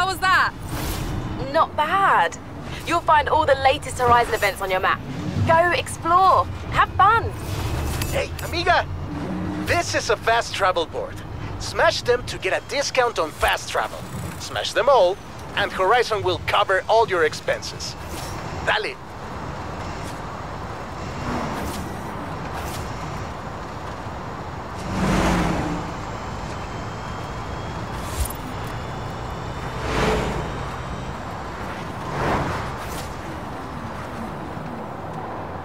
How was that? Not bad. You'll find all the latest Horizon events on your map. Go explore. Have fun. Hey, amiga! This is a fast travel board. Smash them to get a discount on fast travel. Smash them all, and Horizon will cover all your expenses. Dale!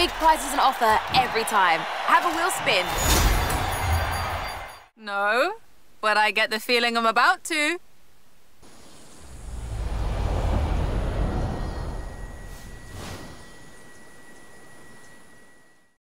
Big prizes on offer every time. Have a wheel spin. No, but I get the feeling I'm about to.